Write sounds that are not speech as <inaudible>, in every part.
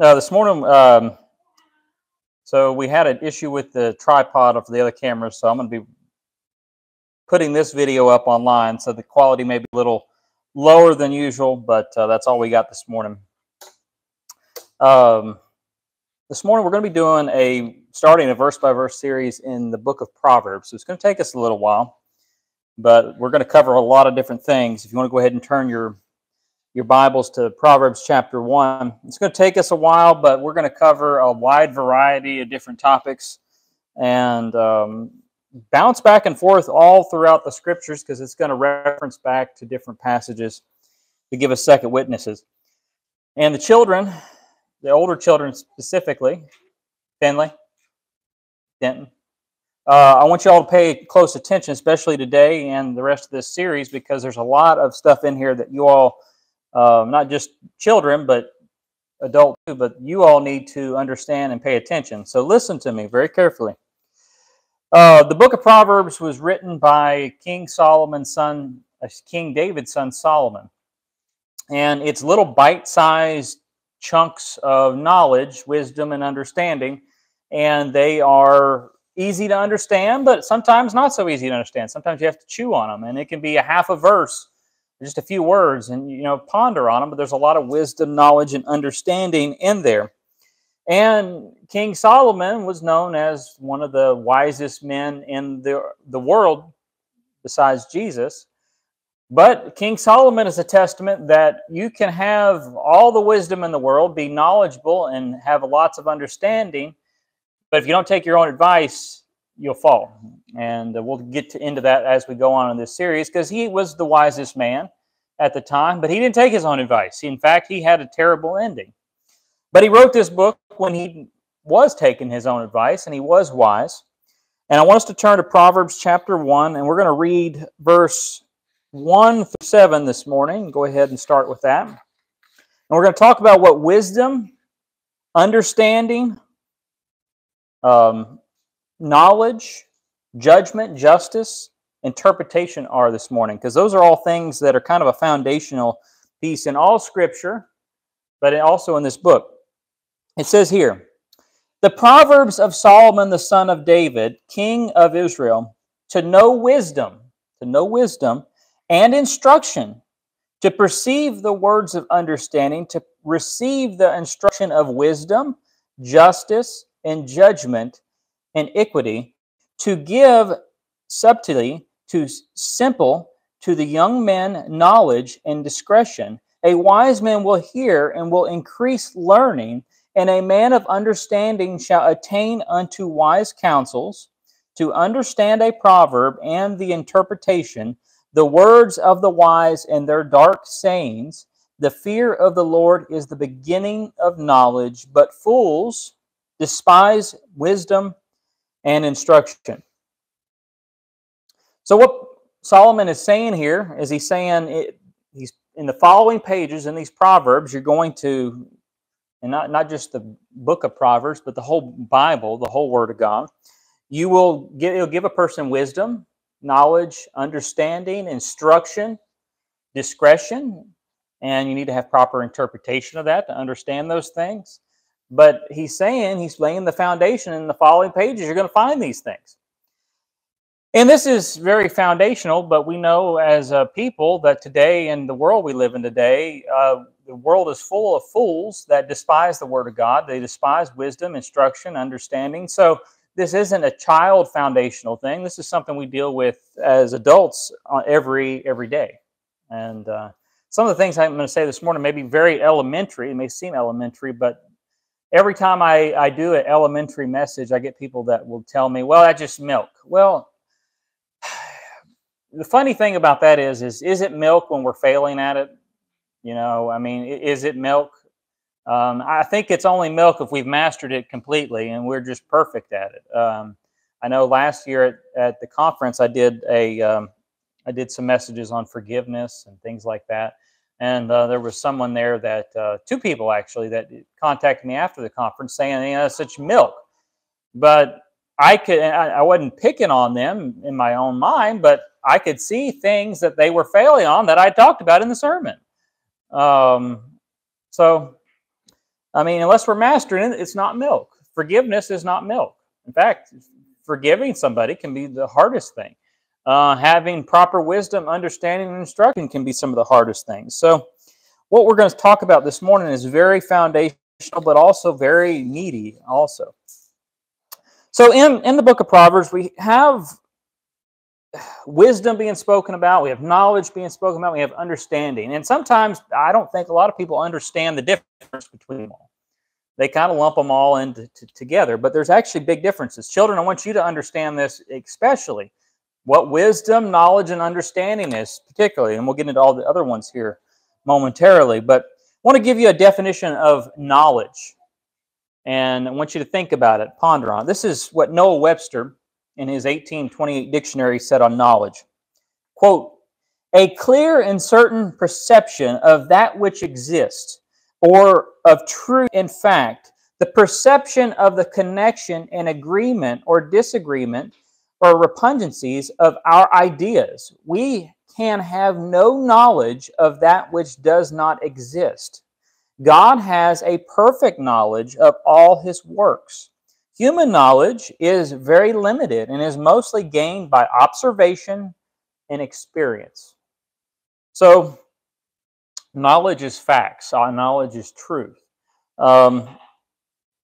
Uh, this morning, um, so we had an issue with the tripod of the other camera, so I'm going to be putting this video up online, so the quality may be a little lower than usual, but uh, that's all we got this morning. Um, this morning, we're going to be doing a starting a verse by verse series in the book of Proverbs. So it's going to take us a little while, but we're going to cover a lot of different things. If you want to go ahead and turn your your Bibles to Proverbs chapter 1. It's going to take us a while, but we're going to cover a wide variety of different topics and um, bounce back and forth all throughout the scriptures because it's going to reference back to different passages to give us second witnesses. And the children, the older children specifically, Finley, Denton, uh, I want you all to pay close attention, especially today and the rest of this series, because there's a lot of stuff in here that you all um, not just children, but adult too, but you all need to understand and pay attention. So listen to me very carefully. Uh, the book of Proverbs was written by King Solomon's son, uh, King David's son Solomon. And it's little bite-sized chunks of knowledge, wisdom, and understanding. And they are easy to understand, but sometimes not so easy to understand. Sometimes you have to chew on them. And it can be a half a verse just a few words and you know ponder on them but there's a lot of wisdom knowledge and understanding in there. And king solomon was known as one of the wisest men in the, the world besides jesus. But king solomon is a testament that you can have all the wisdom in the world be knowledgeable and have lots of understanding. But if you don't take your own advice you'll fall. And we'll get to, into that as we go on in this series because he was the wisest man at the time, but he didn't take his own advice. In fact, he had a terrible ending. But he wrote this book when he was taking his own advice and he was wise. And I want us to turn to Proverbs chapter 1, and we're going to read verse 1 through 7 this morning. Go ahead and start with that. And we're going to talk about what wisdom, understanding, um, knowledge, judgment, justice, interpretation are this morning, because those are all things that are kind of a foundational piece in all Scripture, but also in this book. It says here, the Proverbs of Solomon the son of David, king of Israel, to know wisdom, to know wisdom and instruction, to perceive the words of understanding, to receive the instruction of wisdom, justice, and judgment, and equity, to give subtly to simple, to the young men knowledge and discretion. A wise man will hear and will increase learning, and a man of understanding shall attain unto wise counsels, to understand a proverb and the interpretation, the words of the wise and their dark sayings. The fear of the Lord is the beginning of knowledge, but fools despise wisdom and instruction. So what Solomon is saying here is he's saying it, he's in the following pages in these proverbs you're going to and not, not just the book of proverbs but the whole bible the whole word of god you will give it'll give a person wisdom knowledge understanding instruction discretion and you need to have proper interpretation of that to understand those things but he's saying he's laying the foundation in the following pages you're going to find these things and this is very foundational, but we know as a people that today in the world we live in today, uh, the world is full of fools that despise the word of God. They despise wisdom, instruction, understanding. So this isn't a child foundational thing. This is something we deal with as adults every every day. And uh, some of the things I'm going to say this morning may be very elementary. It may seem elementary, but every time I, I do an elementary message, I get people that will tell me, well, that's just milk. Well, <sighs> the funny thing about that is, is is it milk when we're failing at it? You know, I mean, is it milk? Um, I think it's only milk if we've mastered it completely and we're just perfect at it. Um, I know last year at, at the conference I did a um, I did some messages on forgiveness and things like that, and uh, there was someone there that uh, two people actually that contacted me after the conference saying, "You know, such milk," but I could I, I wasn't picking on them in my own mind, but I could see things that they were failing on that I talked about in the sermon. Um, so I mean, unless we're mastering it, it's not milk. Forgiveness is not milk. In fact, forgiving somebody can be the hardest thing. Uh, having proper wisdom, understanding, and instruction can be some of the hardest things. So, what we're going to talk about this morning is very foundational, but also very meaty, also. So, in, in the book of Proverbs, we have wisdom being spoken about, we have knowledge being spoken about, we have understanding. And sometimes I don't think a lot of people understand the difference between them. They kind of lump them all into together, but there's actually big differences. Children, I want you to understand this especially what wisdom, knowledge, and understanding is, particularly, and we'll get into all the other ones here momentarily. But I want to give you a definition of knowledge, and I want you to think about it, ponder on it. This is what Noah Webster in his 1828 dictionary said on knowledge. Quote, a clear and certain perception of that which exists, or of true in fact, the perception of the connection and agreement or disagreement or repugnancies of our ideas. We can have no knowledge of that which does not exist. God has a perfect knowledge of all his works. Human knowledge is very limited and is mostly gained by observation and experience. So, knowledge is facts, uh, knowledge is truth. Um,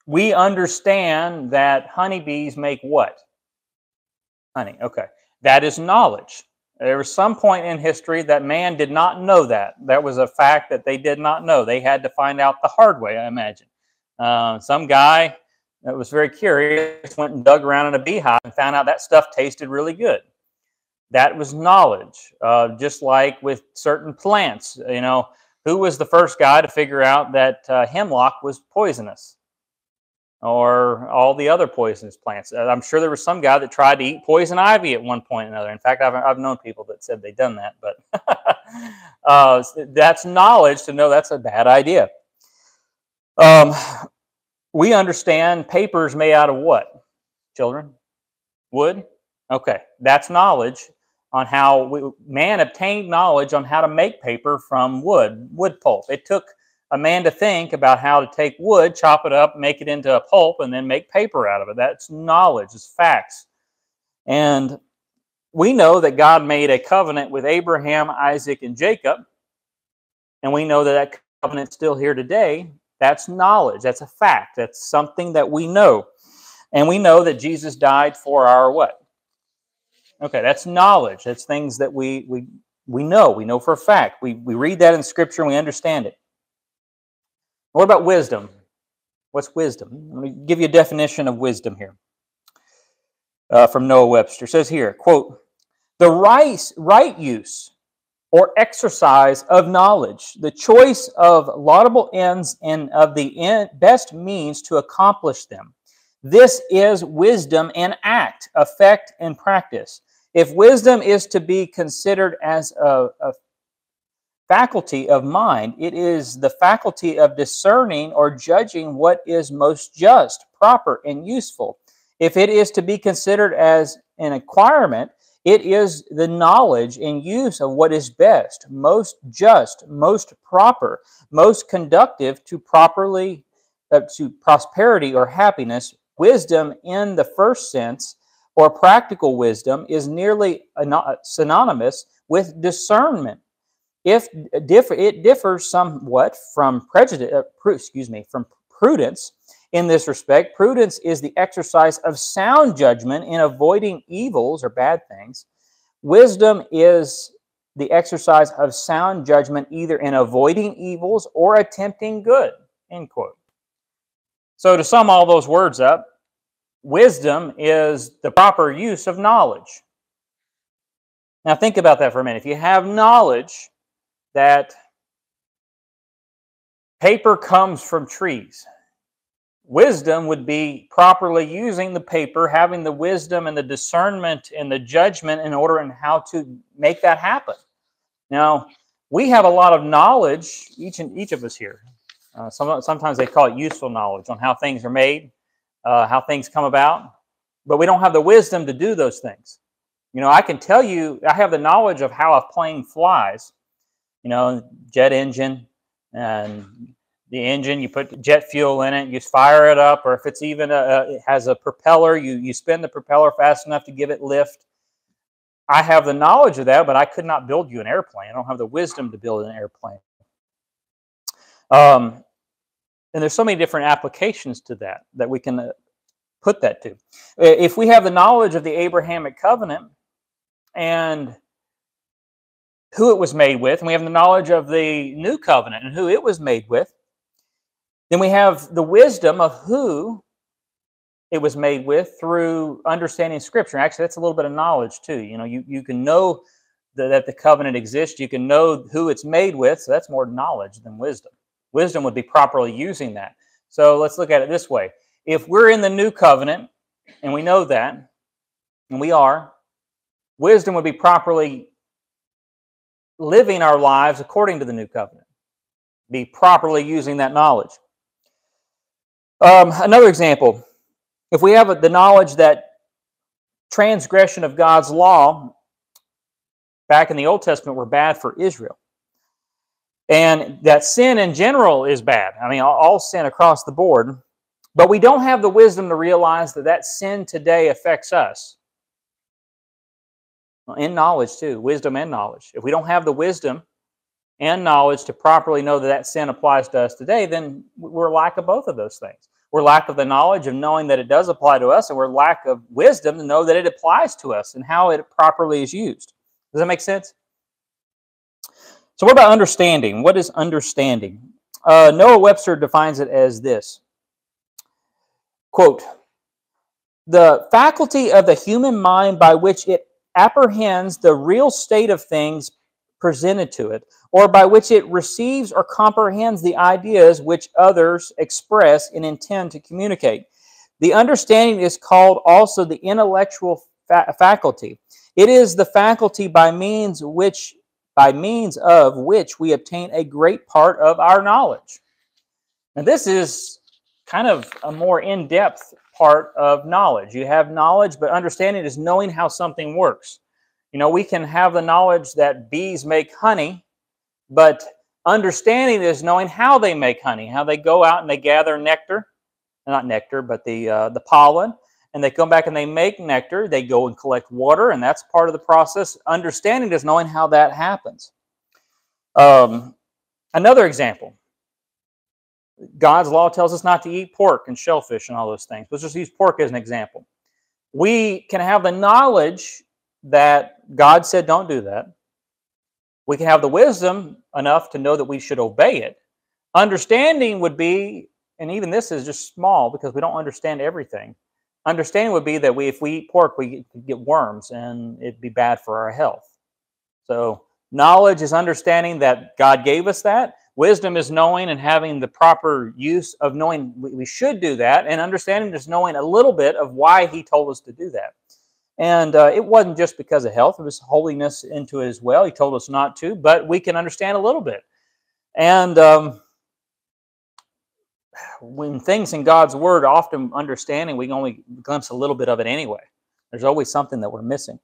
we understand that honeybees make what? Honey. Okay. That is knowledge. There was some point in history that man did not know that. That was a fact that they did not know. They had to find out the hard way, I imagine. Uh, some guy that was very curious, went and dug around in a beehive and found out that stuff tasted really good. That was knowledge, uh, just like with certain plants. You know, who was the first guy to figure out that uh, hemlock was poisonous? Or all the other poisonous plants. Uh, I'm sure there was some guy that tried to eat poison ivy at one point or another. In fact, I've, I've known people that said they'd done that, but <laughs> uh, that's knowledge to know that's a bad idea. Um, we understand papers made out of what, children? Wood? Okay, that's knowledge on how we, man obtained knowledge on how to make paper from wood, wood pulp. It took a man to think about how to take wood, chop it up, make it into a pulp, and then make paper out of it. That's knowledge, it's facts. And we know that God made a covenant with Abraham, Isaac, and Jacob. And we know that that covenant's still here today. That's knowledge. That's a fact. That's something that we know. And we know that Jesus died for our what? Okay, that's knowledge. That's things that we we we know. We know for a fact. We we read that in scripture and we understand it. What about wisdom? What's wisdom? Let me give you a definition of wisdom here. Uh, from Noah Webster. It says here, quote, the right, right use or exercise of knowledge, the choice of laudable ends and of the best means to accomplish them. This is wisdom in act, effect, and practice. If wisdom is to be considered as a, a faculty of mind, it is the faculty of discerning or judging what is most just, proper, and useful. If it is to be considered as an acquirement, it is the knowledge and use of what is best, most just, most proper, most conductive to properly uh, to prosperity or happiness. Wisdom in the first sense or practical wisdom is nearly synonymous with discernment. If differ, it differs somewhat from prejudice, uh, excuse me, from prudence in this respect, prudence is the exercise of sound judgment in avoiding evils or bad things. Wisdom is the exercise of sound judgment either in avoiding evils or attempting good. End quote. So to sum all those words up, wisdom is the proper use of knowledge. Now think about that for a minute. If you have knowledge that paper comes from trees, Wisdom would be properly using the paper, having the wisdom and the discernment and the judgment in order and how to make that happen. Now, we have a lot of knowledge, each and each of us here. Uh, some, sometimes they call it useful knowledge on how things are made, uh, how things come about, but we don't have the wisdom to do those things. You know, I can tell you, I have the knowledge of how a plane flies, you know, jet engine and the engine, you put jet fuel in it, you fire it up, or if it's even a, it has a propeller, you you spin the propeller fast enough to give it lift. I have the knowledge of that, but I could not build you an airplane. I don't have the wisdom to build an airplane. Um, and there's so many different applications to that that we can uh, put that to. If we have the knowledge of the Abrahamic covenant and who it was made with, and we have the knowledge of the new covenant and who it was made with, then we have the wisdom of who it was made with through understanding Scripture. Actually, that's a little bit of knowledge too. You know, you, you can know the, that the covenant exists. You can know who it's made with. So that's more knowledge than wisdom. Wisdom would be properly using that. So let's look at it this way. If we're in the new covenant, and we know that, and we are, wisdom would be properly living our lives according to the new covenant, be properly using that knowledge. Um, another example if we have the knowledge that transgression of God's law back in the Old Testament were bad for Israel, and that sin in general is bad. I mean, all sin across the board. But we don't have the wisdom to realize that that sin today affects us. In knowledge, too, wisdom and knowledge. If we don't have the wisdom and knowledge to properly know that that sin applies to us today, then we're lack of both of those things. We're lack of the knowledge of knowing that it does apply to us, and we're lack of wisdom to know that it applies to us and how it properly is used. Does that make sense? So, what about understanding? What is understanding? Uh, Noah Webster defines it as this quote, the faculty of the human mind by which it apprehends the real state of things presented to it, or by which it receives or comprehends the ideas which others express and intend to communicate. The understanding is called also the intellectual fa faculty. It is the faculty by means which by means of which we obtain a great part of our knowledge. And this is kind of a more in-depth part of knowledge. You have knowledge, but understanding is knowing how something works. You know, we can have the knowledge that bees make honey, but understanding is knowing how they make honey, how they go out and they gather nectar, not nectar, but the uh, the pollen, and they come back and they make nectar. They go and collect water, and that's part of the process. Understanding is knowing how that happens. Um, another example. God's law tells us not to eat pork and shellfish and all those things. Let's just use pork as an example. We can have the knowledge that God said don't do that. We can have the wisdom enough to know that we should obey it. Understanding would be, and even this is just small because we don't understand everything. Understanding would be that we, if we eat pork, we get worms and it'd be bad for our health. So knowledge is understanding that God gave us that. Wisdom is knowing and having the proper use of knowing we should do that, and understanding is knowing a little bit of why He told us to do that. And uh, it wasn't just because of health, it was holiness into it as well. He told us not to, but we can understand a little bit. And um, when things in God's Word, often understanding, we only glimpse a little bit of it anyway. There's always something that we're missing.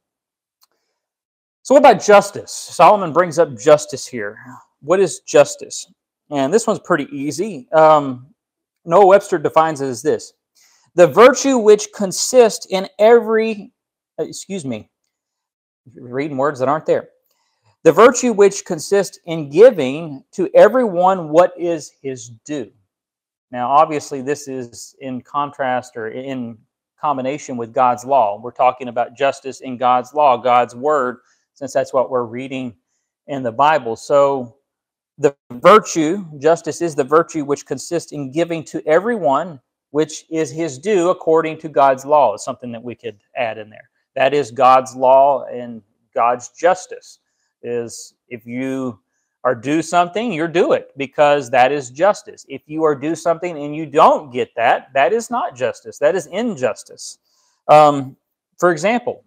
So, what about justice? Solomon brings up justice here. What is justice? And this one's pretty easy. Um, Noah Webster defines it as this the virtue which consists in every uh, excuse me, reading words that aren't there. The virtue which consists in giving to everyone what is his due. Now, obviously, this is in contrast or in combination with God's law. We're talking about justice in God's law, God's word, since that's what we're reading in the Bible. So, the virtue, justice is the virtue which consists in giving to everyone which is his due according to God's law, is something that we could add in there. That is God's law and God's justice. Is if you are due something, you're due it because that is justice. If you are due something and you don't get that, that is not justice. That is injustice. Um, for example,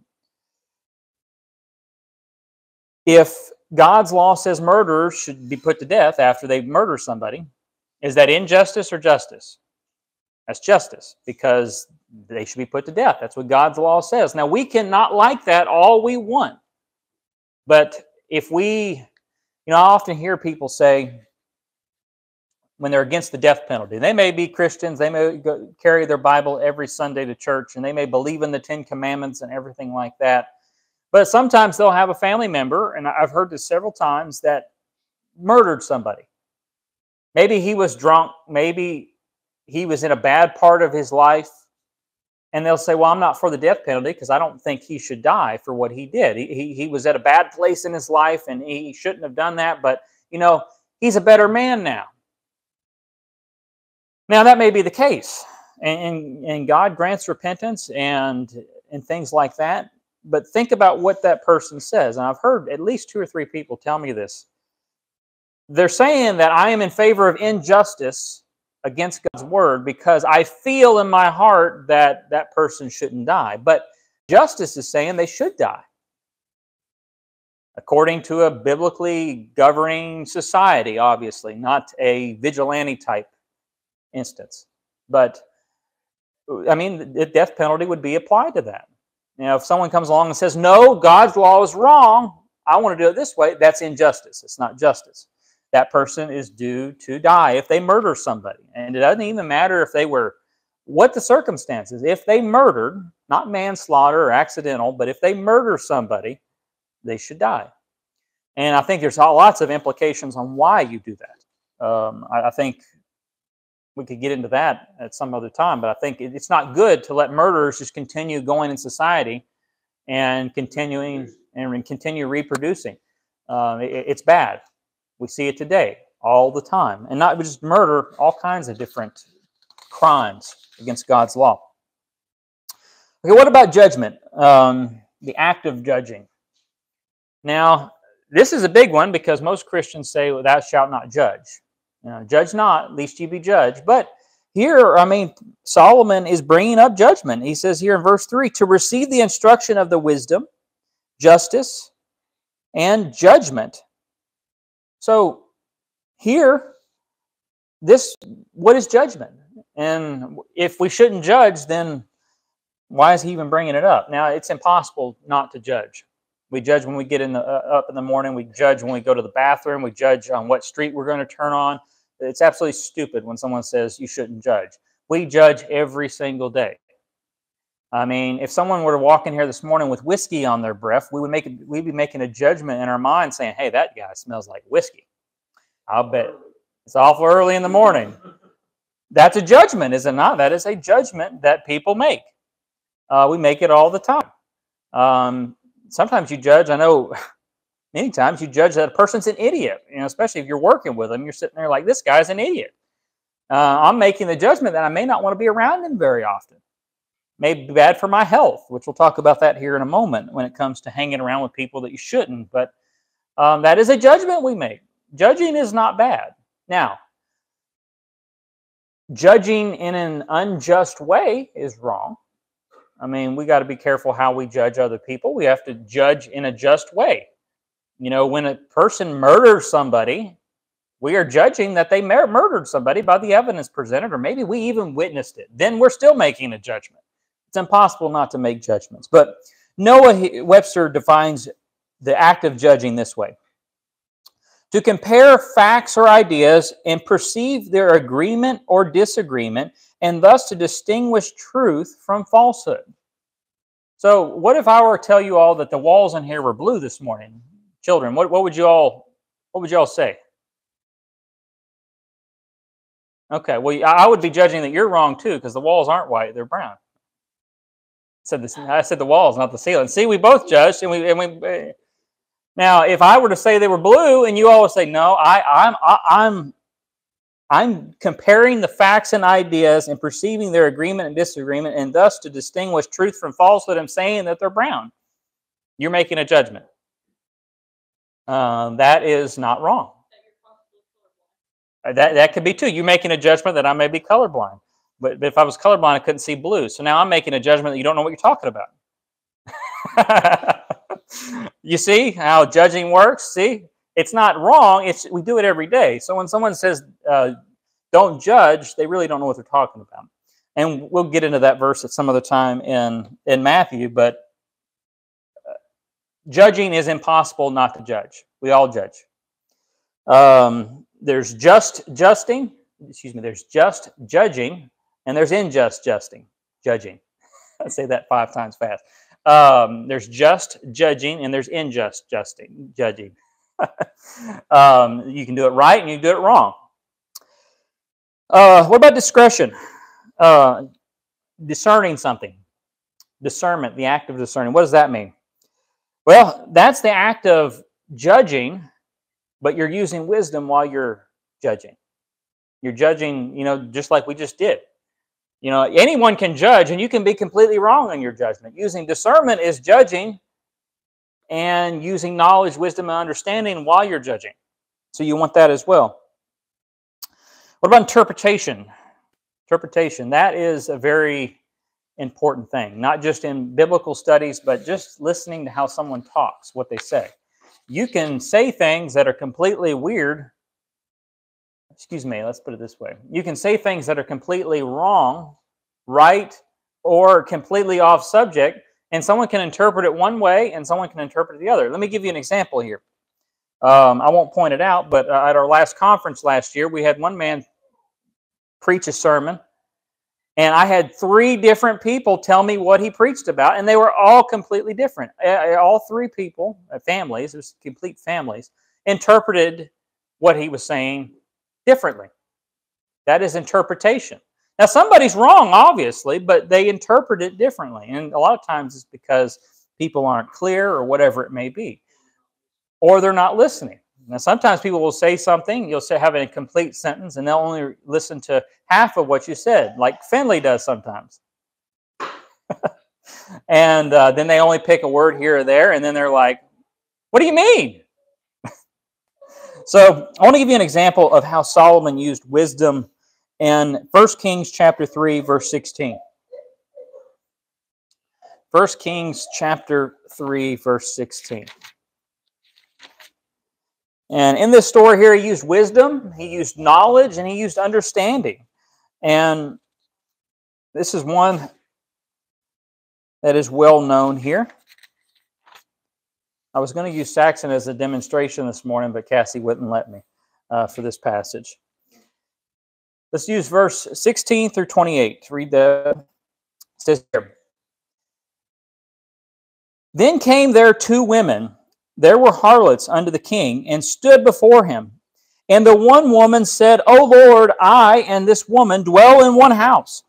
if God's law says murderers should be put to death after they murder somebody, is that injustice or justice? That's justice because they should be put to death. That's what God's law says. Now, we cannot like that all we want. But if we, you know, I often hear people say, when they're against the death penalty. They may be Christians, they may go, carry their Bible every Sunday to church, and they may believe in the Ten Commandments and everything like that. But sometimes they'll have a family member, and I've heard this several times, that murdered somebody. Maybe he was drunk, maybe he was in a bad part of his life, and they'll say, Well, I'm not for the death penalty because I don't think he should die for what he did. He, he, he was at a bad place in his life and he shouldn't have done that, but you know, he's a better man now. Now, that may be the case, and, and God grants repentance and, and things like that. But think about what that person says. And I've heard at least two or three people tell me this. They're saying that I am in favor of injustice against God's word because I feel in my heart that that person shouldn't die. But justice is saying they should die according to a biblically governing society, obviously, not a vigilante type instance. But I mean, the death penalty would be applied to that. You know, if someone comes along and says, no, God's law is wrong, I want to do it this way, that's injustice. It's not justice. That person is due to die if they murder somebody. And it doesn't even matter if they were, what the circumstances. If they murdered, not manslaughter or accidental, but if they murder somebody, they should die. And I think there's lots of implications on why you do that. Um, I, I, think we could get into that at some other time. But I think it's not good to let murderers just continue going in society and continuing and continue reproducing. Uh, it, it's bad. We see it today all the time, and not just murder, all kinds of different crimes against God's law. Okay, what about judgment? Um, the act of judging. Now, this is a big one because most Christians say, well, "Thou shalt not judge." You know, judge not, lest you be judged. But here, I mean, Solomon is bringing up judgment. He says here in verse 3 to receive the instruction of the wisdom, justice, and judgment. So here, this, what is judgment? And if we shouldn't judge, then why is he even bringing it up? Now, it's impossible not to judge. We judge when we get in the, uh, up in the morning. We judge when we go to the bathroom. We judge on what street we're going to turn on. It's absolutely stupid when someone says you shouldn't judge. We judge every single day. I mean, if someone were to walk in here this morning with whiskey on their breath, we would make we'd be making a judgment in our mind, saying, "Hey, that guy smells like whiskey." I'll bet it's awful early in the morning. That's a judgment, is it not? That is a judgment that people make. Uh, we make it all the time. Um, sometimes you judge. I know <laughs> many times you judge that a person's an idiot. You know, especially if you're working with them, you're sitting there like, this guy's an idiot. Uh, I'm making the judgment that I may not want to be around him very often. May be bad for my health, which we'll talk about that here in a moment when it comes to hanging around with people that you shouldn't. But um, that is a judgment we make. Judging is not bad. Now, judging in an unjust way is wrong. I mean, we got to be careful how we judge other people. We have to judge in a just way. You know, when a person murders somebody, we are judging that they murdered somebody by the evidence presented, or maybe we even witnessed it. Then we're still making a judgment. It's impossible not to make judgments. But Noah Webster defines the act of judging this way to compare facts or ideas and perceive their agreement or disagreement and thus to distinguish truth from falsehood. So, what if I were to tell you all that the walls in here were blue this morning? Children, what, what would you all what would you all say? Okay, well, I would be judging that you're wrong too, because the walls aren't white; they're brown. I said. I said the walls, not the ceiling. See, we both judged, and we and we. Eh, Now, if I were to say they were blue, and you always say no, I, I'm I, I'm I'm comparing the facts and ideas and perceiving their agreement and disagreement, and thus to distinguish truth from falsehood, I'm saying that they're brown. You're making a judgment. Um, that is not wrong. Uh, that, that could be too. You're making a judgment that I may be colorblind. But, but if I was colorblind, I couldn't see blue. So now I'm making a judgment that you don't know what you're talking about. <laughs> you see how judging works? See? it's not wrong. It's we do it every day. So when someone says uh, don't judge, they really don't know what they're talking about. And we'll get into that verse at some other time in in Matthew. But uh, judging is impossible not to judge. We all judge. Um, there's just justing, excuse me, there's just judging and there's unjust justing, judging. <laughs> I say that five times fast. Um, there's just judging and there's unjust justing, judging. <laughs> um, you can do it right and you can do it wrong. Uh, what about discretion? Uh, discerning something. Discernment, the act of discerning. What does that mean? Well, that's the act of judging, but you're using wisdom while you're judging. You're judging, you know, just like we just did. You know, anyone can judge, and you can be completely wrong in your judgment. Using discernment is judging and using knowledge, wisdom, and understanding while you're judging. So you want that as well. What about interpretation? Interpretation, that is a very important thing, not just in biblical studies, but just listening to how someone talks, what they say. You can say things that are completely weird excuse me, let's put it this way. You can say things that are completely wrong, right, or completely off subject, and someone can interpret it one way and someone can interpret it the other. Let me give you an example here. Um, I won't point it out, but uh, at our last conference last year, we had one man preach a sermon, and I had three different people tell me what he preached about, and they were all completely different. All three people, uh, families, it was complete families, interpreted what he was saying differently. That is interpretation. Now, somebody's wrong, obviously, but they interpret it differently. And a lot of times it's because people aren't clear or whatever it may be, or they're not listening. Now, sometimes people will say something, you'll say have a complete sentence, and they'll only listen to half of what you said, like Finley does sometimes. <laughs> and uh, then they only pick a word here or there, and then they're like, What do you mean? So I want to give you an example of how Solomon used wisdom in 1 Kings chapter 3, verse 16. 1 Kings chapter 3, verse 16. And in this story here, he used wisdom, he used knowledge, and he used understanding. And this is one that is well known here. I was going to use Saxon as a demonstration this morning, but Cassie wouldn't let me uh, for this passage. Let's use verse 16 through 28 to read the. It says here. Then came there two women. There were harlots unto the king, and stood before him. And the one woman said, O Lord, I and this woman dwell in one house.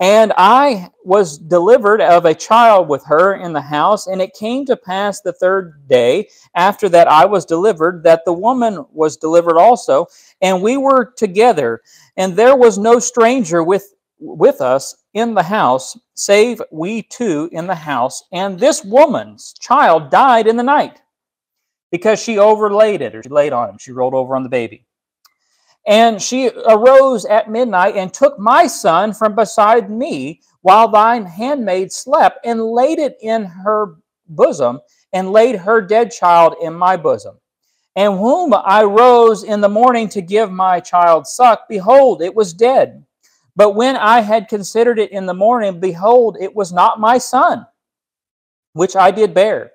And I was delivered of a child with her in the house. And it came to pass the third day after that I was delivered that the woman was delivered also. And we were together. And there was no stranger with, with us in the house, save we two in the house. And this woman's child died in the night because she overlaid it, or she laid on him. She rolled over on the baby. And she arose at midnight and took my son from beside me while thine handmaid slept and laid it in her bosom and laid her dead child in my bosom. And whom I rose in the morning to give my child suck, behold, it was dead. But when I had considered it in the morning, behold, it was not my son, which I did bear.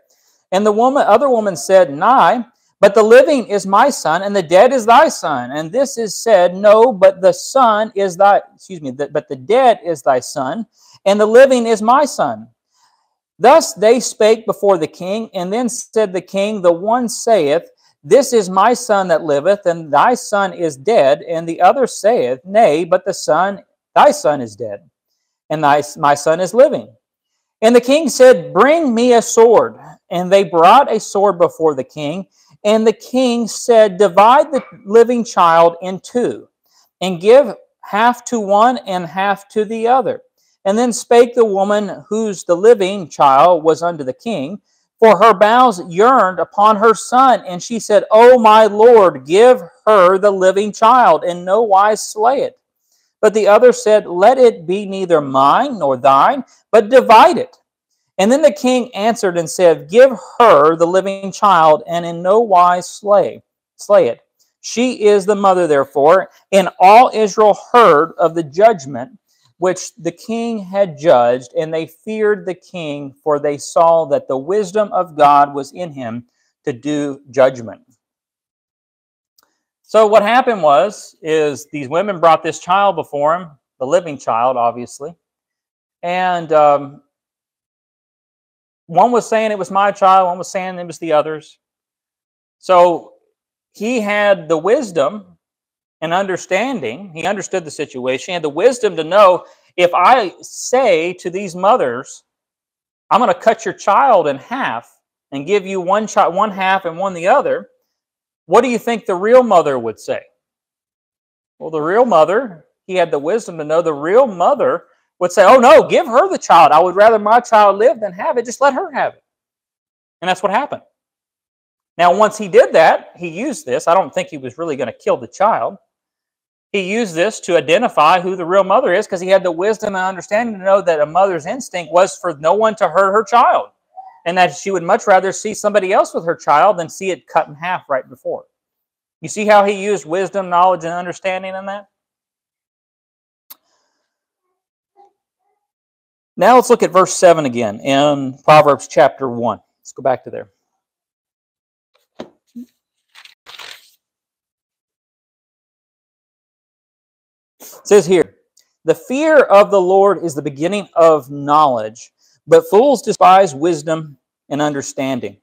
And the woman, other woman said, Nigh, but the living is my son, and the dead is thy son. And this is said, No, but the son is thy, excuse me, but the dead is thy son, and the living is my son. Thus they spake before the king, and then said the king, The one saith, This is my son that liveth, and thy son is dead. And the other saith, Nay, but the son, thy son is dead, and thy, my son is living. And the king said, Bring me a sword. And they brought a sword before the king. And the king said, Divide the living child in two, and give half to one and half to the other. And then spake the woman whose the living child was unto the king, for her bowels yearned upon her son. And she said, O my lord, give her the living child, and no wise slay it. But the other said, Let it be neither mine nor thine, but divide it. And then the king answered and said, Give her the living child, and in no wise slay, slay it. She is the mother, therefore. And all Israel heard of the judgment which the king had judged, and they feared the king, for they saw that the wisdom of God was in him to do judgment. So what happened was, is these women brought this child before him, the living child, obviously, and um, one was saying it was my child, one was saying it was the others. So he had the wisdom and understanding. He understood the situation. He had the wisdom to know if I say to these mothers, I'm going to cut your child in half and give you one child, one half and one the other, what do you think the real mother would say? Well, the real mother, he had the wisdom to know the real mother would say, Oh, no, give her the child. I would rather my child live than have it. Just let her have it. And that's what happened. Now, once he did that, he used this. I don't think he was really going to kill the child. He used this to identify who the real mother is because he had the wisdom and understanding to know that a mother's instinct was for no one to hurt her child and that she would much rather see somebody else with her child than see it cut in half right before. You see how he used wisdom, knowledge, and understanding in that? Now let's look at verse 7 again in Proverbs chapter 1. Let's go back to there. It says here, the fear of the Lord is the beginning of knowledge, but fools despise wisdom and understanding.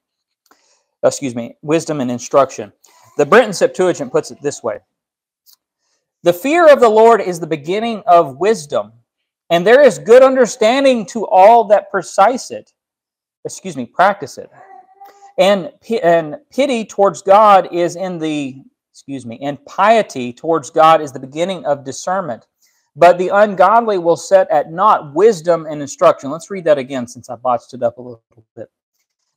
Excuse me, wisdom and instruction. The Brenton Septuagint puts it this way The fear of the Lord is the beginning of wisdom, and there is good understanding to all that precise it. Excuse me, practice it. And, and pity towards God is in the excuse me, and piety towards God is the beginning of discernment. But the ungodly will set at naught wisdom and instruction. Let's read that again since I botched it up a little bit.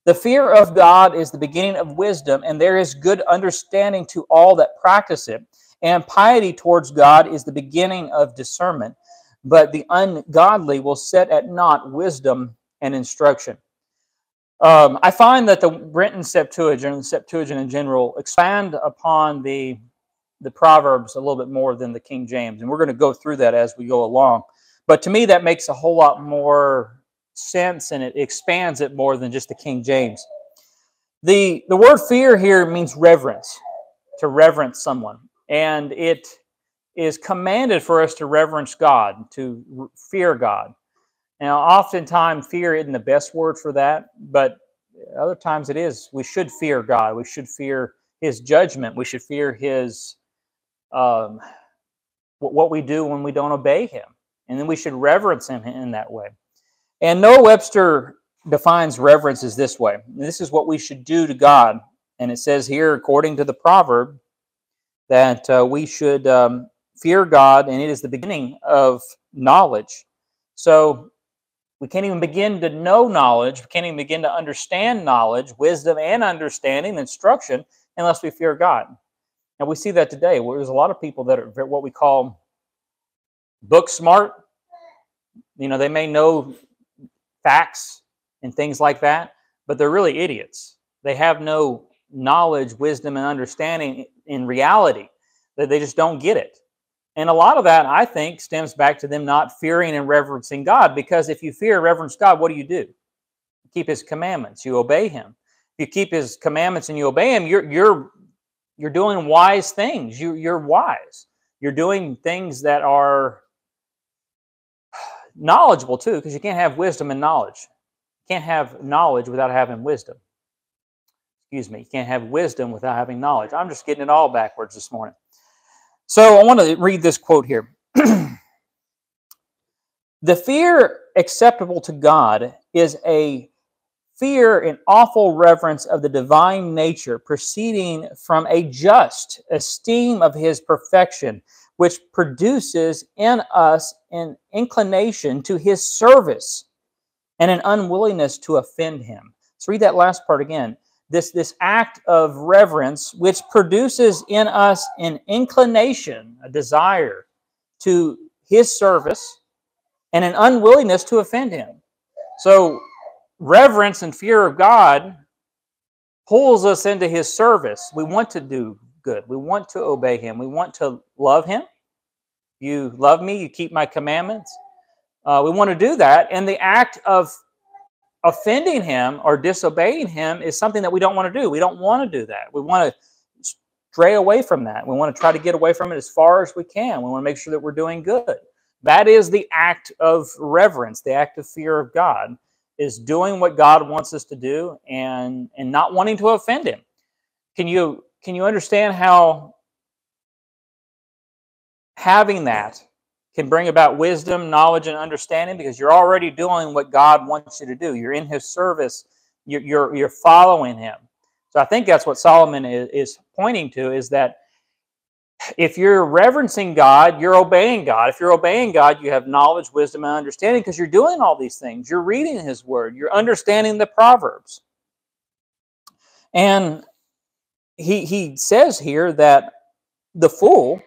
The fear of God is the beginning of wisdom, and there is good understanding to all that practice it. And piety towards God is the beginning of discernment. But the ungodly will set at naught wisdom and instruction. Um, I find that the Brenton Septuagint and the Septuagint in general expand upon the the Proverbs a little bit more than the King James, and we're going to go through that as we go along. But to me, that makes a whole lot more sense, and it expands it more than just the King James. the The word fear here means reverence, to reverence someone, and it is commanded for us to reverence God, to fear God. Now, oftentimes, fear isn't the best word for that, but other times it is. We should fear God. We should fear His judgment. We should fear His um, what we do when we don't obey Him, and then we should reverence Him in that way. And Noah Webster defines reverence as this way. This is what we should do to God, and it says here, according to the proverb, that uh, we should um, fear God, and it is the beginning of knowledge. So we can't even begin to know knowledge. We can't even begin to understand knowledge, wisdom, and understanding, instruction, unless we fear God. And we see that today. There's a lot of people that are what we call book smart. You know, they may know facts and things like that, but they're really idiots. They have no knowledge, wisdom, and understanding in reality. That they just don't get it. And a lot of that, I think, stems back to them not fearing and reverencing God. Because if you fear and reverence God, what do you do? You keep His commandments. You obey Him. If you keep His commandments and you obey Him, you're you're you're doing wise things. You you're wise. You're doing things that are <sighs> knowledgeable too, because you can't have wisdom and knowledge. You can't have knowledge without having wisdom. Excuse me. You can't have wisdom without having knowledge. I'm just getting it all backwards this morning. So I want to read this quote here. <clears throat> the fear acceptable to God is a fear and awful reverence of the divine nature proceeding from a just esteem of his perfection, which produces in us an inclination to his service and an unwillingness to offend him. Let's read that last part again this, this act of reverence, which produces in us an inclination, a desire to his service, and an unwillingness to offend him. So, reverence and fear of God pulls us into his service. We want to do good, we want to obey him, we want to love him. You love me, you keep my commandments. Uh, we want to do that. And the act of offending him or disobeying him is something that we don't want to do. We don't want to do that. We want to stray away from that. We want to try to get away from it as far as we can. We want to make sure that we're doing good. That is the act of reverence, the act of fear of God, is doing what God wants us to do and and not wanting to offend him. Can you can you understand how having that can bring about wisdom, knowledge, and understanding because you're already doing what God wants you to do. You're in His service. You're you're, you're following Him. So I think that's what Solomon is, is pointing to is that if you're reverencing God, you're obeying God. If you're obeying God, you have knowledge, wisdom, and understanding because you're doing all these things. You're reading His Word. You're understanding the Proverbs. And he he says here that the fool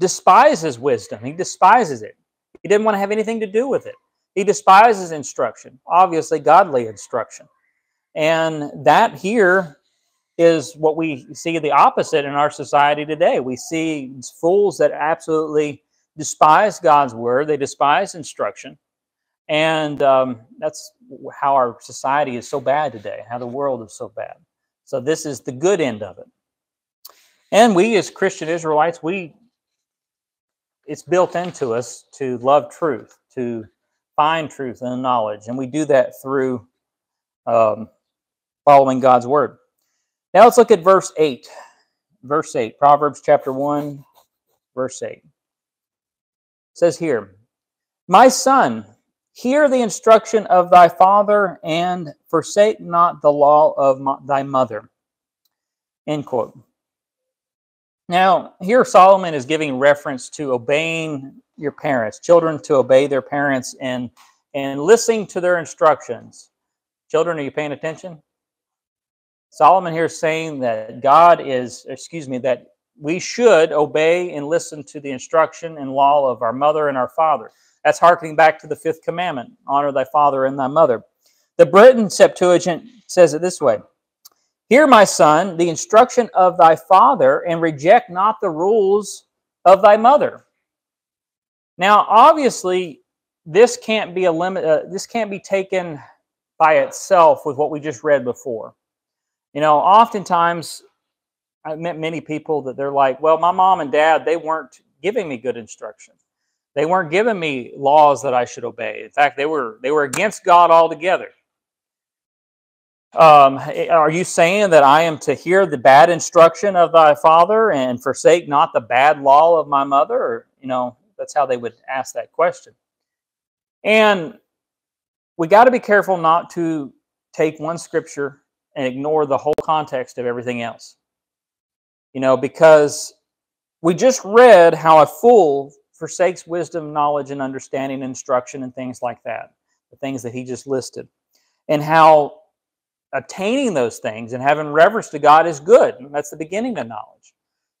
despises wisdom. He despises it. He didn't want to have anything to do with it. He despises instruction, obviously godly instruction. And that here is what we see the opposite in our society today. We see fools that absolutely despise God's word, they despise instruction. And um, that's how our society is so bad today, how the world is so bad. So, this is the good end of it. And we, as Christian Israelites, we it's built into us to love truth, to find truth and knowledge, and we do that through um, following God's word. Now let's look at verse 8. Verse 8, Proverbs chapter 1, verse 8. It says here, My son, hear the instruction of thy father, and forsake not the law of my, thy mother. End quote. Now, here Solomon is giving reference to obeying your parents, children to obey their parents and and listening to their instructions. Children, are you paying attention? Solomon here is saying that God is, excuse me, that we should obey and listen to the instruction and law of our mother and our father. That's harkening back to the fifth commandment honor thy father and thy mother. The Brenton Septuagint says it this way Hear, my son, the instruction of thy father, and reject not the rules of thy mother. Now, obviously, this can't be a limit. Uh, this can't be taken by itself with what we just read before. You know, oftentimes I've met many people that they're like, "Well, my mom and dad they weren't giving me good instruction. They weren't giving me laws that I should obey. In fact, they were they were against God altogether." Um, eh, are you saying that I am to hear the bad instruction of thy father and forsake not the bad law of my mother? Or, you know, that's how they would ask that question. And we got to be careful not to take one scripture and ignore the whole context of everything else. You know, because we just read how a fool forsakes wisdom, knowledge, and understanding, instruction, and things like that, the things that he just listed, and how attaining those things and having reverence to God is good. And That's the beginning of knowledge.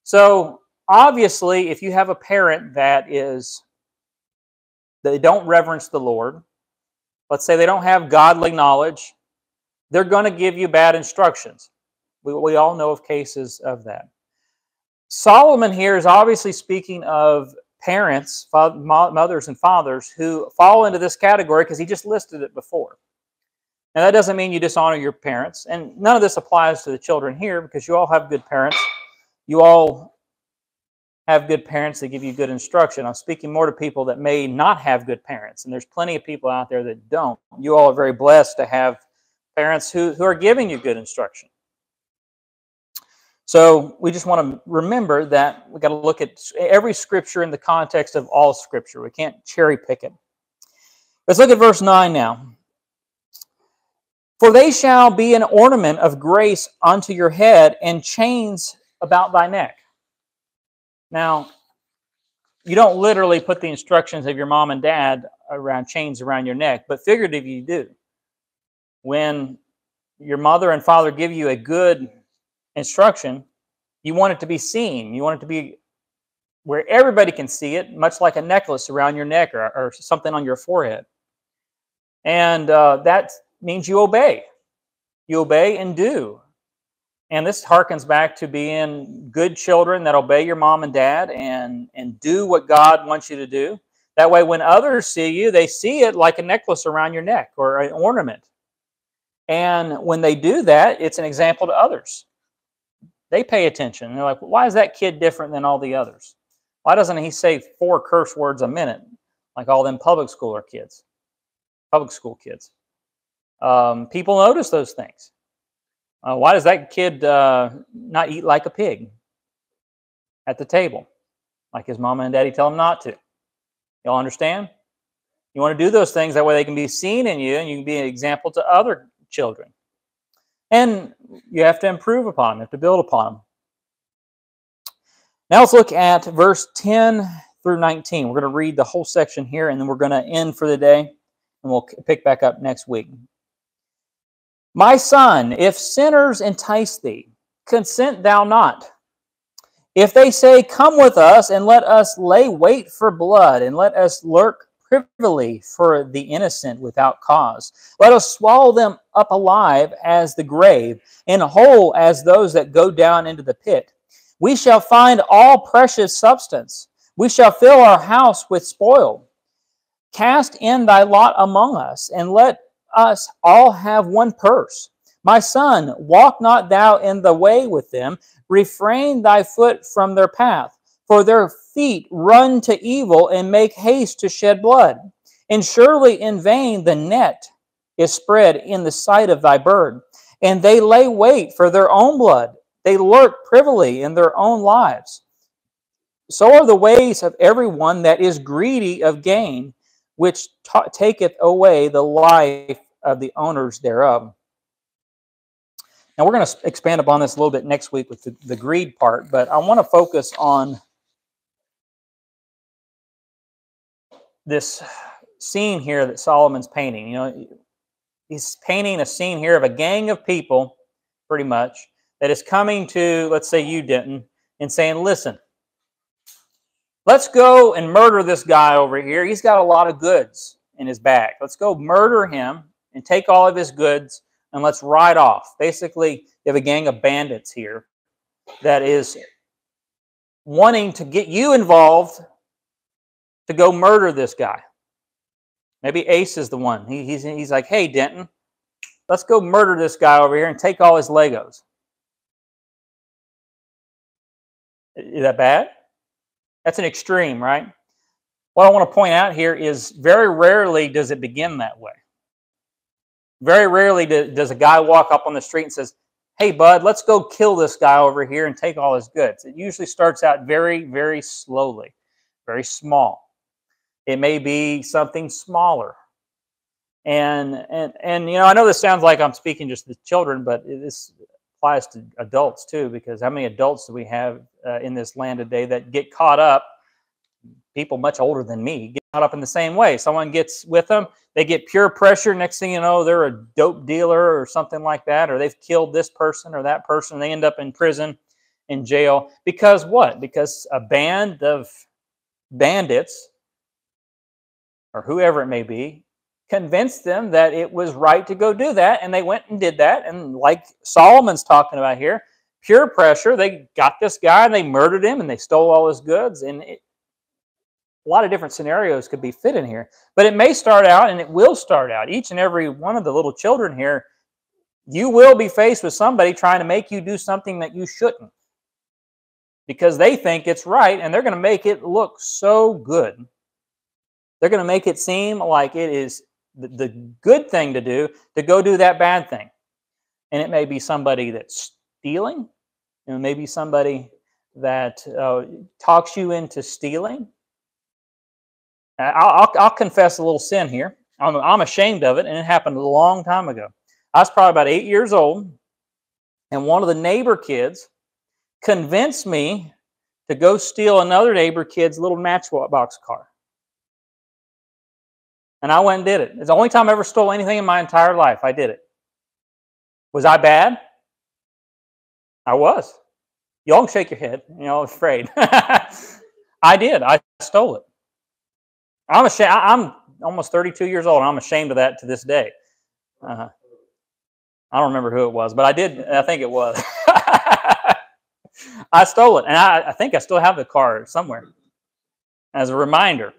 So obviously, if you have a parent that is they don't reverence the Lord, let's say they don't have godly knowledge, they're going to give you bad instructions. We, we all know of cases of that. Solomon here is obviously speaking of parents, mothers, and fathers who fall into this category because he just listed it before. That doesn't mean you dishonor your parents. And none of this applies to the children here because you all have good parents. You all have good parents that give you good instruction. I'm speaking more to people that may not have good parents. And there's plenty of people out there that don't. You all are very blessed to have parents who, who are giving you good instruction. So we just want to remember that we got to look at every scripture in the context of all scripture. We can't cherry pick it. Let's look at verse 9 now. For they shall be an ornament of grace unto your head and chains about thy neck. Now, you don't literally put the instructions of your mom and dad around chains around your neck, but figuratively you do. When your mother and father give you a good instruction, you want it to be seen. You want it to be where everybody can see it, much like a necklace around your neck or, or something on your forehead. And uh, that means you obey. You obey and do. And this harkens back to being good children that obey your mom and dad and, and do what God wants you to do. That way, when others see you, they see it like a necklace around your neck or an ornament. And when they do that, it's an example to others. They pay attention. They're like, why is that kid different than all the others? Why doesn't he say four curse words a minute like all them public schooler kids, public school kids? Um, people notice those things. Uh, why does that kid uh, not eat like a pig at the table, like his mama and daddy tell him not to? Y'all understand? You want to do those things that way they can be seen in you and you can be an example to other children. And you have to improve upon them, you have to build upon them. Now let's look at verse 10 through 19. We're going to read the whole section here and then we're going to end for the day and we'll pick back up next week. My son, if sinners entice thee, consent thou not. If they say, Come with us, and let us lay wait for blood, and let us lurk privily for the innocent without cause, let us swallow them up alive as the grave, and whole as those that go down into the pit. We shall find all precious substance. We shall fill our house with spoil. Cast in thy lot among us, and let us all have one purse. My son, walk not thou in the way with them, refrain thy foot from their path, for their feet run to evil and make haste to shed blood. And surely in vain the net is spread in the sight of thy bird, and they lay wait for their own blood. They lurk privily in their own lives. So are the ways of everyone that is greedy of gain, which taketh away the life of the owners thereof. Now, we're going to expand upon this a little bit next week with the, the greed part, but I want to focus on this scene here that Solomon's painting. You know, he's painting a scene here of a gang of people, pretty much, that is coming to, let's say you Denton, and saying, listen, let's go and murder this guy over here. He's got a lot of goods in his bag. Let's go murder him and take all of his goods and let's ride off. Basically, you have a gang of bandits here that is wanting to get you involved to go murder this guy. Maybe Ace is the one. He, he's, he's like, hey, Denton, let's go murder this guy over here and take all his Legos. Is that bad? That's an extreme, right? What I want to point out here is very rarely does it begin that way. Very rarely does a guy walk up on the street and says, hey, bud, let's go kill this guy over here and take all his goods. It usually starts out very, very slowly, very small. It may be something smaller. And, and, and you know, I know this sounds like I'm speaking just to children, but this applies to adults too, because how many adults do we have uh, in this land today that get caught up people much older than me get caught up in the same way. Someone gets with them, they get pure pressure. Next thing you know, they're a dope dealer or something like that, or they've killed this person or that person. They end up in prison, in jail. Because what? Because a band of bandits, or whoever it may be, convinced them that it was right to go do that. And they went and did that. And like Solomon's talking about here, pure pressure, they got this guy and they murdered him and they stole all his goods. And it, a lot of different scenarios could be fit in here. But it may start out and it will start out. Each and every one of the little children here, you will be faced with somebody trying to make you do something that you shouldn't because they think it's right and they're going to make it look so good. They're going to make it seem like it is the good thing to do to go do that bad thing. And it may be somebody that's stealing, it may be somebody that uh, talks you into stealing. I'll, I'll, I'll, confess a little sin here. I'm, I'm ashamed of it, and it happened a long time ago. I was probably about eight years old, and one of the neighbor kids convinced me to go steal another neighbor kid's little matchbox car. And I went and did it. It's the only time I ever stole anything in my entire life. I did it. Was I bad? I was. Y'all can shake your head. You know, I was afraid. <laughs> I did. I stole it. I'm ashamed. I'm almost 32 years old, and I'm ashamed of that to this day. Uh, I don't remember who it was, but I did. I think it was. <laughs> I stole it, and I, I, think I still have the car somewhere as a reminder.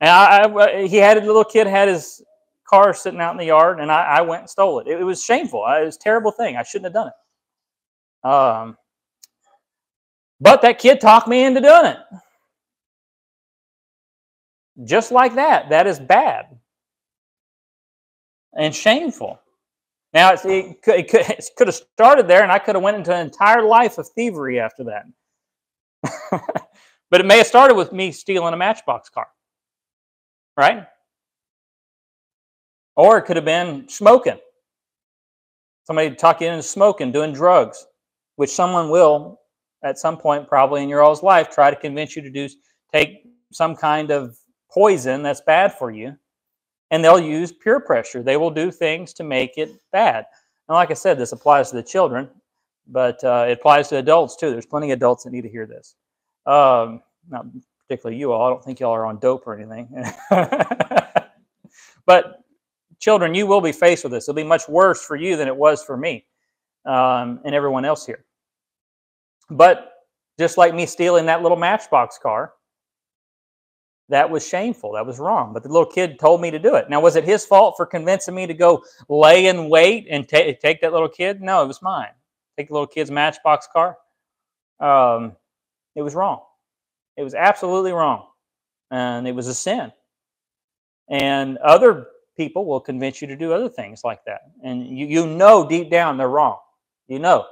And I, I, he had a little kid had his car sitting out in the yard, and I, went and stole it. it. It was shameful. It was a terrible thing. I shouldn't have done it. Um, But that kid talked me into doing it. Just like that. That is bad and shameful. Now, it, could, it, could, it could have started there, and I could have went into an entire life of thievery after that. <laughs> but it may have started with me stealing a Matchbox car, right? Or it could have been smoking. Somebody talking into smoking, doing drugs, which someone will at some point, probably in your all's life, try to convince you to do take some kind of poison that's bad for you. And they'll use peer pressure. They will do things to make it bad. And like I said, this applies to the children, but uh, it applies to adults too. There's plenty of adults that need to hear this. Um, not particularly you all. I don't think y'all are on dope or anything. <laughs> but children, you will be faced with this. It'll be much worse for you than it was for me um, and everyone else here. But just like me stealing that little Matchbox car, that was shameful. That was wrong. But the little kid told me to do it. Now, was it his fault for convincing me to go lay in wait and take that little kid? No, it was mine. Take the little kid's Matchbox car. Um, it was wrong. It was absolutely wrong. And it was a sin. And other people will convince you to do other things like that. And you, you know deep down they're wrong. You know.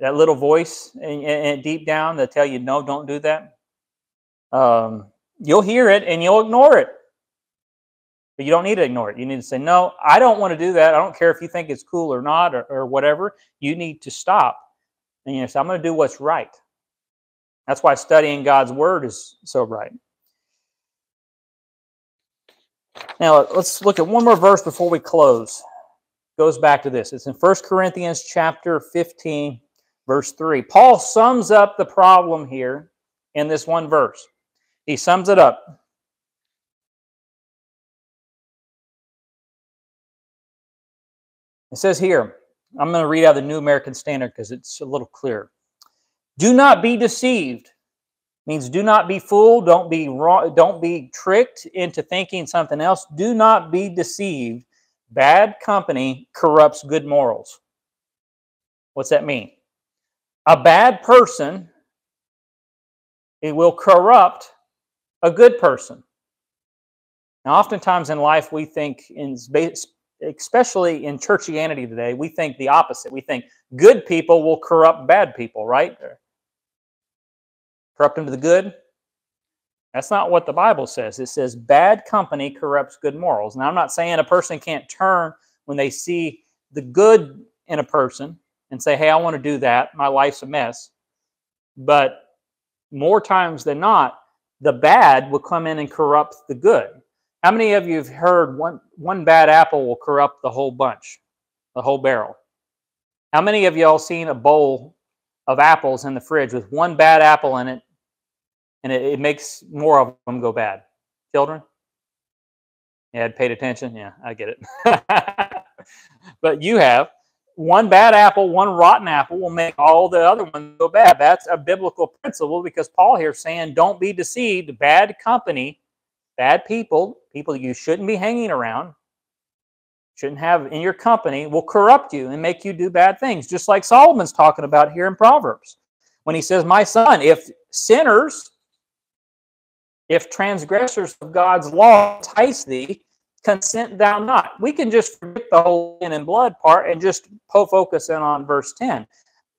That little voice and, deep down that tell you, no, don't do that. Um, you'll hear it and you'll ignore it. But you don't need to ignore it. You need to say, no, I don't want to do that. I don't care if you think it's cool or not or, or whatever. You need to stop. And you know, say, I'm going to do what's right. That's why studying God's word is so right. Now, let's look at one more verse before we close. It goes back to this. It's in 1 Corinthians chapter 15, verse 3. Paul sums up the problem here in this one verse. He sums it up. It says here, I'm going to read out the New American Standard because it's a little clearer. Do not be deceived. Means do not be fooled, don't be wrong, don't be tricked into thinking something else. Do not be deceived. Bad company corrupts good morals. What's that mean? A bad person it will corrupt a good person. Now, oftentimes in life, we think, in, especially in churchianity today, we think the opposite. We think good people will corrupt bad people, right? Corrupt them to the good. That's not what the Bible says. It says bad company corrupts good morals. Now, I'm not saying a person can't turn when they see the good in a person and say, hey, I want to do that. My life's a mess. But more times than not, the bad will come in and corrupt the good. How many of you have heard one, one bad apple will corrupt the whole bunch, the whole barrel? How many of y'all seen a bowl of apples in the fridge with one bad apple in it and it, it makes more of them go bad? Children? Yeah, paid attention? Yeah, I get it. <laughs> but you have one bad apple, one rotten apple will make all the other ones go bad. That's a biblical principle because Paul here saying, don't be deceived. Bad company, bad people, people you shouldn't be hanging around, shouldn't have in your company, will corrupt you and make you do bad things. Just like Solomon's talking about here in Proverbs. When he says, My son, if sinners, if transgressors of God's law entice thee, consent thou not. We can just forget the whole skin and blood part and just focus in on verse 10.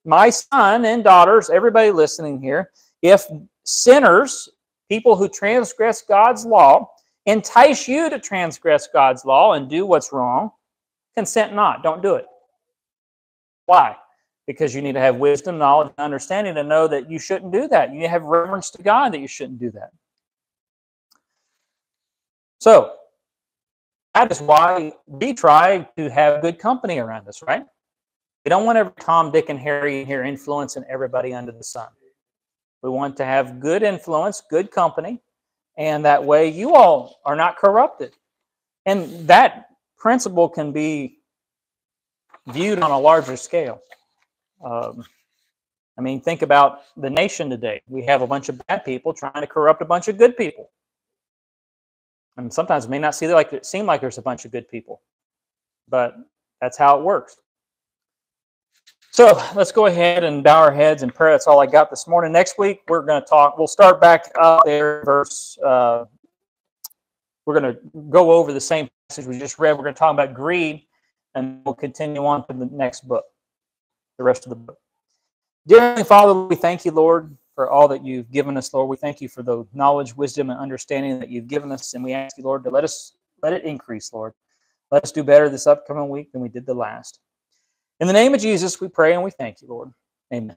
My son and daughters, everybody listening here, if sinners, people who transgress God's law, entice you to transgress God's law and do what's wrong, consent not. Don't do it. Why? Because you need to have wisdom, knowledge, and understanding to know that you shouldn't do that. You have reverence to God that you shouldn't do that. So, that is why we try to have good company around us, right? We don't want every Tom, Dick, and Harry here influencing everybody under the sun. We want to have good influence, good company, and that way you all are not corrupted. And that principle can be viewed on a larger scale. Um, I mean, think about the nation today. We have a bunch of bad people trying to corrupt a bunch of good people. And sometimes may not seem like it seem like there's a bunch of good people, but that's how it works. So let's go ahead and bow our heads and pray. That's all I got this morning. Next week, we're going to talk, we'll start back up there, verse, uh, we're going to go over the same passage we just read. We're going to talk about greed, and we'll continue on to the next book, the rest of the book. Dear Heavenly Father, we thank you, Lord, for all that you've given us, Lord. We thank you for the knowledge, wisdom, and understanding that you've given us, and we ask you, Lord, to let us let it increase, Lord. Let us do better this upcoming week than we did the last. In the name of Jesus, we pray and we thank you, Lord. Amen.